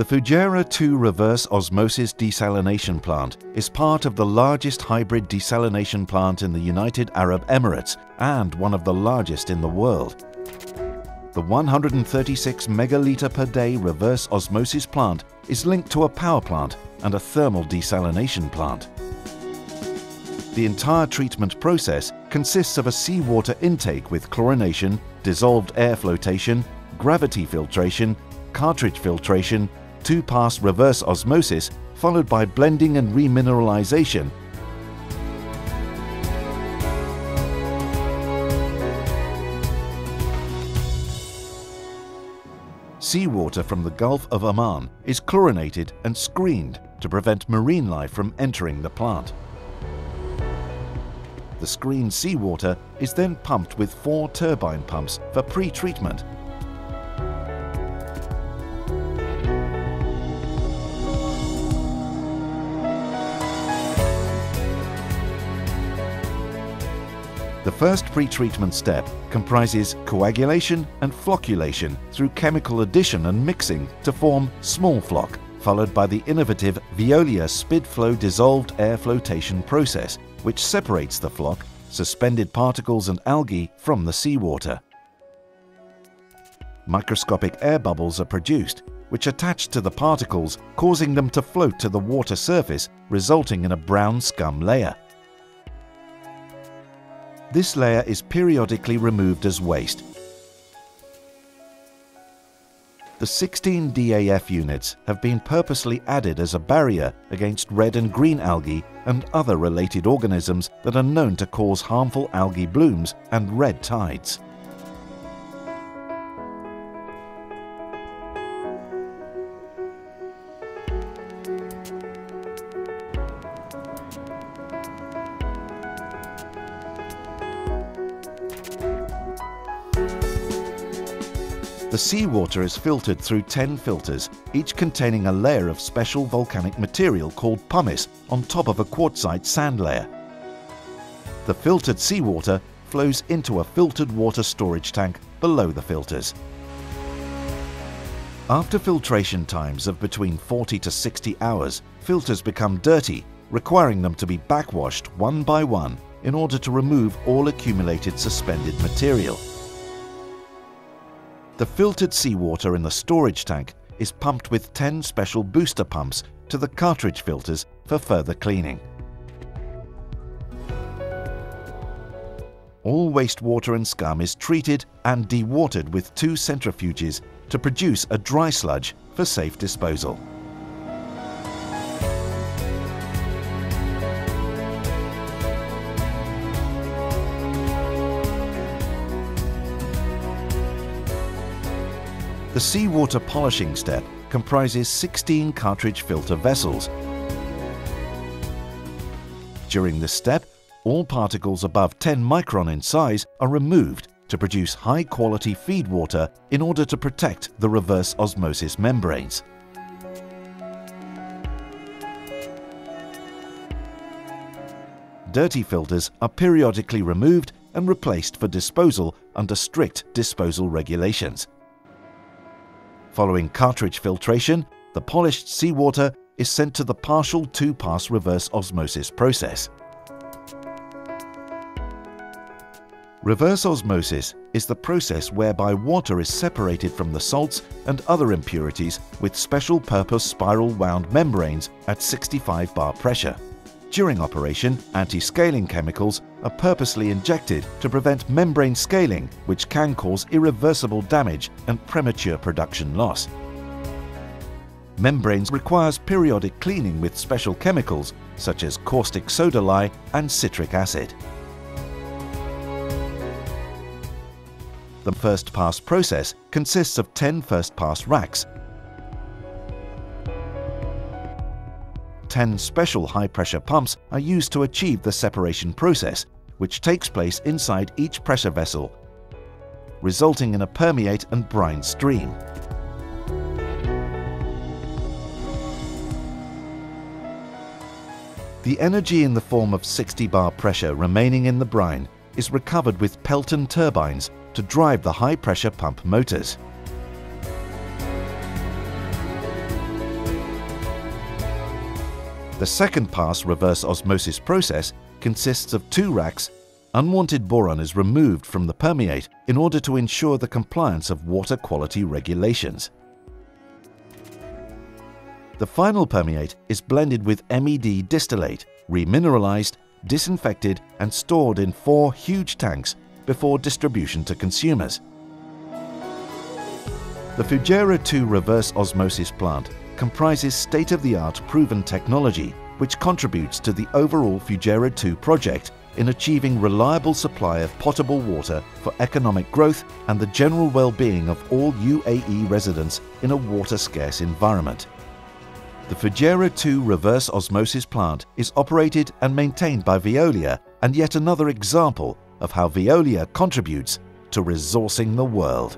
The Fujairah 2 reverse osmosis desalination plant is part of the largest hybrid desalination plant in the United Arab Emirates and one of the largest in the world. The 136 megalitre per day reverse osmosis plant is linked to a power plant and a thermal desalination plant. The entire treatment process consists of a seawater intake with chlorination, dissolved air flotation, gravity filtration, cartridge filtration, two-pass reverse osmosis, followed by blending and remineralization Seawater from the Gulf of Oman is chlorinated and screened to prevent marine life from entering the plant. The screened seawater is then pumped with four turbine pumps for pre-treatment The first pre-treatment step comprises coagulation and flocculation through chemical addition and mixing to form small floc, followed by the innovative Veolia Spidflow dissolved air flotation process, which separates the floc, suspended particles and algae from the seawater. Microscopic air bubbles are produced, which attach to the particles, causing them to float to the water surface, resulting in a brown scum layer. This layer is periodically removed as waste. The 16 DAF units have been purposely added as a barrier against red and green algae and other related organisms that are known to cause harmful algae blooms and red tides. The seawater is filtered through 10 filters, each containing a layer of special volcanic material called pumice on top of a quartzite sand layer. The filtered seawater flows into a filtered water storage tank below the filters. After filtration times of between 40 to 60 hours, filters become dirty, requiring them to be backwashed one by one in order to remove all accumulated suspended material. The filtered seawater in the storage tank is pumped with 10 special booster pumps to the cartridge filters for further cleaning. All wastewater and scum is treated and dewatered with two centrifuges to produce a dry sludge for safe disposal. The seawater polishing step comprises 16 cartridge filter vessels. During this step, all particles above 10 micron in size are removed to produce high-quality feed water in order to protect the reverse osmosis membranes. Dirty filters are periodically removed and replaced for disposal under strict disposal regulations. Following cartridge filtration, the polished seawater is sent to the partial two-pass reverse osmosis process. Reverse osmosis is the process whereby water is separated from the salts and other impurities with special purpose spiral wound membranes at 65 bar pressure. During operation, anti-scaling chemicals are purposely injected to prevent membrane scaling, which can cause irreversible damage and premature production loss. Membranes requires periodic cleaning with special chemicals such as caustic soda lye and citric acid. The first pass process consists of 10 first pass racks 10 special high-pressure pumps are used to achieve the separation process, which takes place inside each pressure vessel, resulting in a permeate and brine stream. The energy in the form of 60 bar pressure remaining in the brine is recovered with Pelton turbines to drive the high-pressure pump motors. The second pass reverse osmosis process consists of two racks. Unwanted boron is removed from the permeate in order to ensure the compliance of water quality regulations. The final permeate is blended with MED distillate, remineralized, disinfected and stored in four huge tanks before distribution to consumers. The Fujairah 2 reverse osmosis plant comprises state-of-the-art proven technology which contributes to the overall Fujairah 2 project in achieving reliable supply of potable water for economic growth and the general well-being of all UAE residents in a water-scarce environment. The Fujairah 2 reverse osmosis plant is operated and maintained by Veolia and yet another example of how Veolia contributes to resourcing the world.